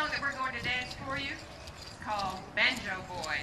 song that we're going to dance for you is called Banjo Boy.